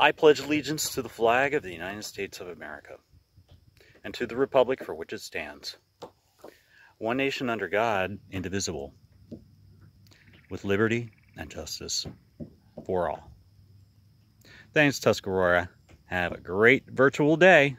I pledge allegiance to the flag of the United States of America and to the republic for which it stands, one nation under God, indivisible, with liberty and justice for all. Thanks, Tuscarora. Have a great virtual day.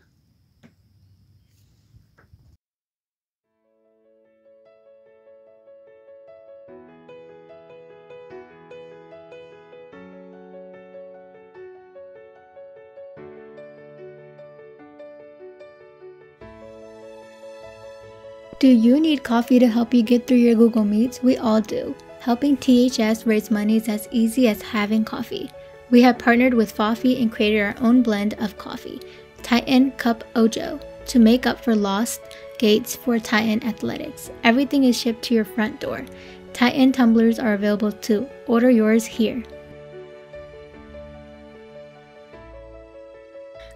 Do you need coffee to help you get through your Google Meets? We all do. Helping THS raise money is as easy as having coffee. We have partnered with Fofi and created our own blend of coffee, Titan Cup Ojo, to make up for lost gates for Titan Athletics. Everything is shipped to your front door. Titan tumblers are available too. Order yours here.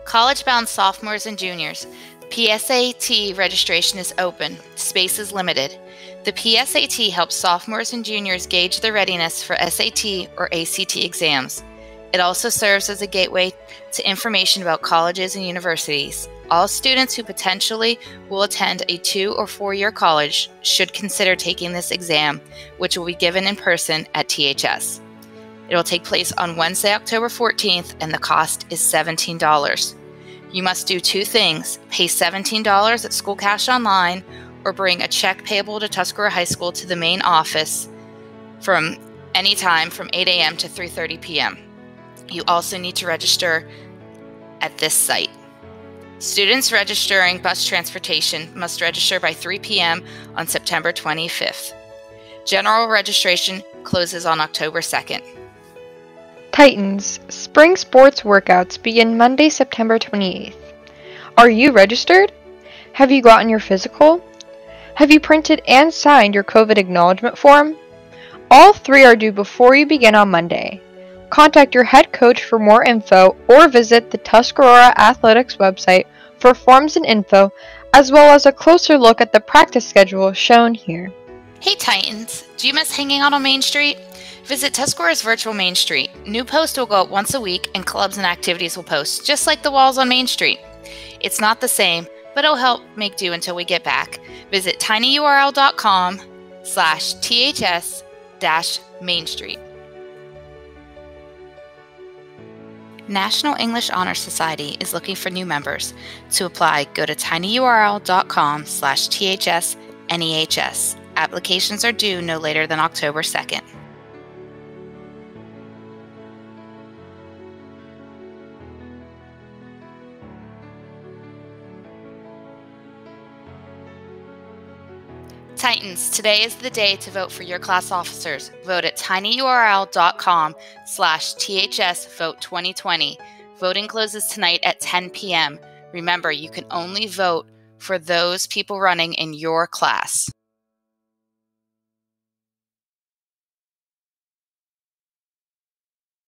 College bound sophomores and juniors. PSAT registration is open, space is limited. The PSAT helps sophomores and juniors gauge their readiness for SAT or ACT exams. It also serves as a gateway to information about colleges and universities. All students who potentially will attend a two or four year college should consider taking this exam, which will be given in person at THS. It will take place on Wednesday, October 14th, and the cost is $17. You must do two things pay $17 at School Cash Online or bring a check payable to Tuscarora High School to the main office from any time from 8 a.m. to 3:30 p.m. You also need to register at this site. Students registering bus transportation must register by 3 p.m. on September 25th. General registration closes on October 2nd. Titans Spring Sports Workouts begin Monday, September 28th. Are you registered? Have you gotten your physical? Have you printed and signed your COVID acknowledgement form? All three are due before you begin on Monday. Contact your head coach for more info or visit the Tuscarora Athletics website for forms and info, as well as a closer look at the practice schedule shown here. Hey Titans, do you miss hanging out on Main Street? Visit Tuscarora's virtual Main Street. New posts will go up once a week, and clubs and activities will post, just like the walls on Main Street. It's not the same, but it'll help make do until we get back. Visit tinyurl.com slash ths dash Main Street. National English Honor Society is looking for new members. To apply, go to tinyurl.com slash ths NEHS. Applications are due no later than October 2nd. Titans, today is the day to vote for your class officers. Vote at tinyurl.com slash THS Vote 2020. Voting closes tonight at 10 p.m. Remember, you can only vote for those people running in your class.